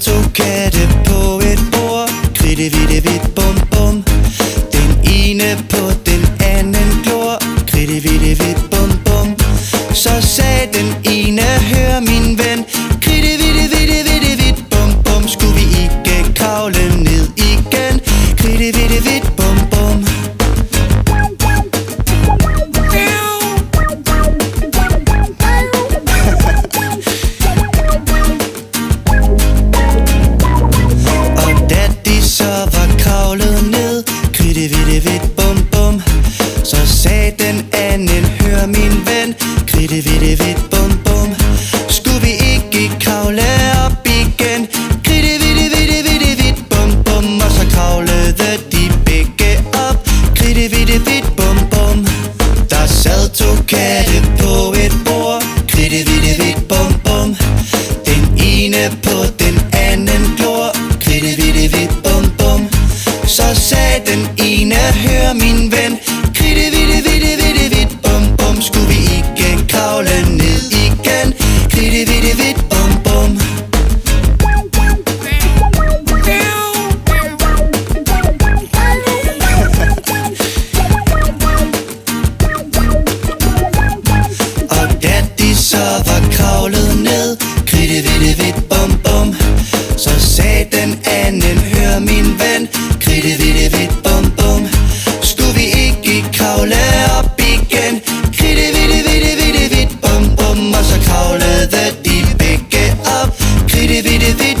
to katte på et bord. Kridte vidte vidt bum bum. Den ene på den anden glor. Kridte vidte vidt bum bum. Så sagde den ene, den anden. Hør min ven. Kridte vitte vidt bum bum. Skulle vi ikke kravle op igen? Kridte vitte vitte vitte vidt bum bum. Og så kravlede de begge op. Kridte vitte vidt bum bum. Der sad to katte på et bord. Kridte vitte vidt bum bum. Den ene på den anden glor Kridte vitte vidt bum bum. Så sagde den ene Hør min ven. De var kravlet ned. Kritte, vitte vidt, bom, bom. Så sagde den anden Hør min ven. Kritte, vitte vidt, bom, bom. Skulle vi ikke kravle op igen? Kritte, vitte vitte vitte vidt, bom, bom. Og så kravlede de begge op. Kritte, vitte vidt,